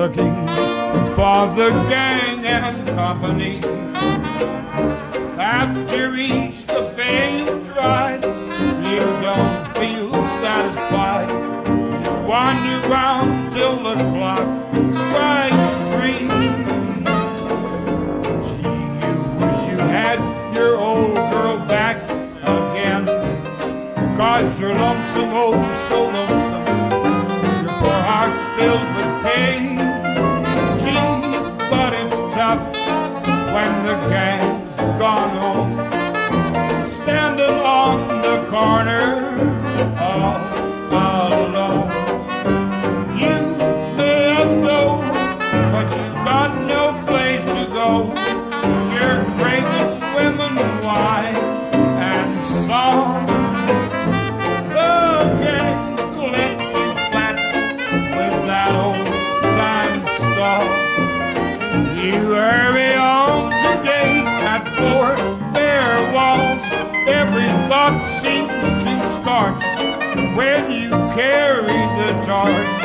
looking for the gang and company. After each the bay you tried, you don't feel satisfied. You wander around till the clock strikes three. Gee, you wish you had your old girl back again. Cause you're lonesome, oh so lonesome. Your poor heart's filled with pain. Four bare walls. Every thought seems to scorch when you carry the torch.